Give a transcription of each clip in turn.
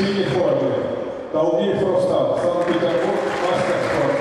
Синий Форбер, Талмир Фростав, Санкт-Петербург, Мастер спорта.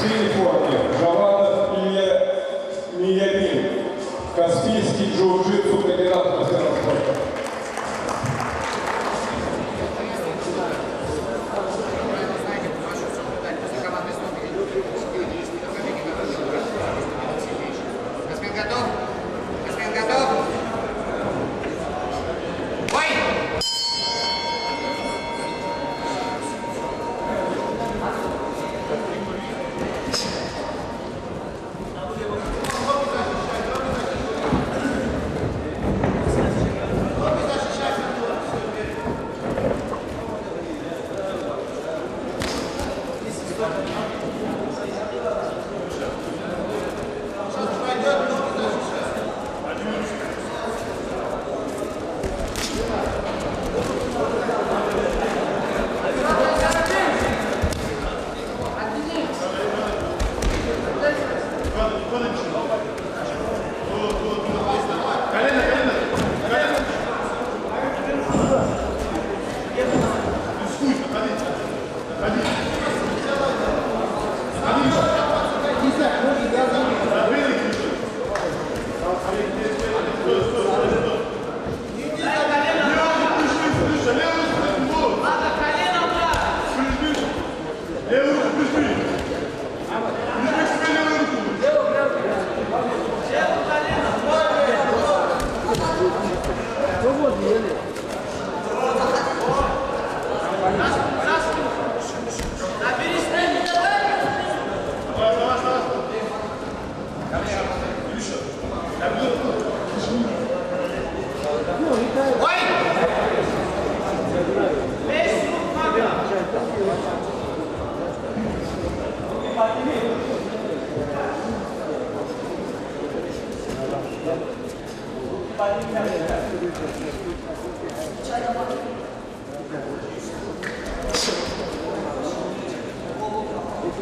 в синей форме Жавадов Илья Миямин, каспийский джиу-джитсу кандидат мастера спорта.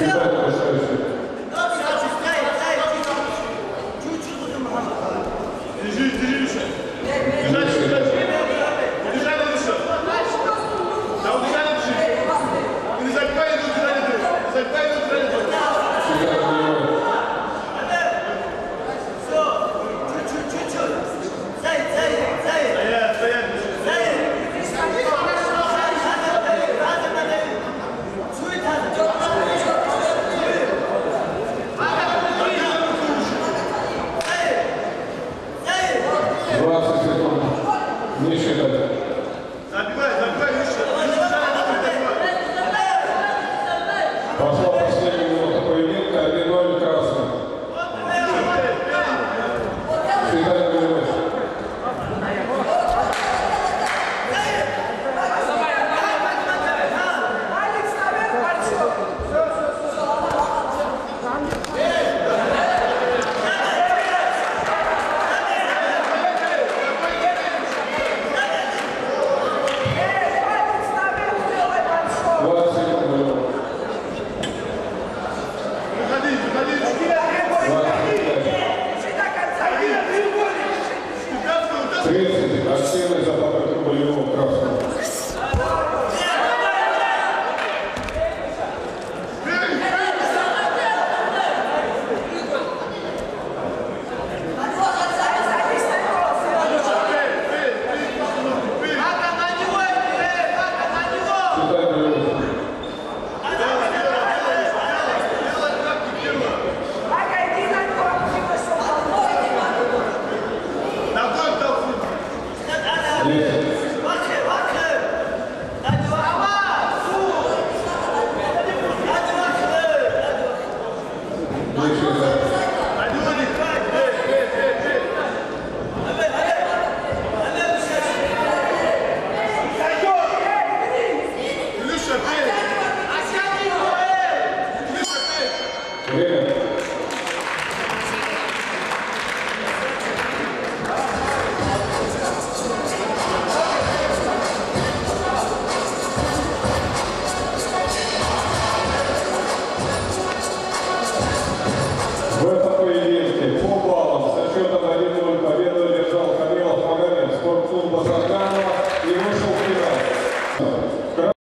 Кидай решающий. Швеции, от а всем из Amen.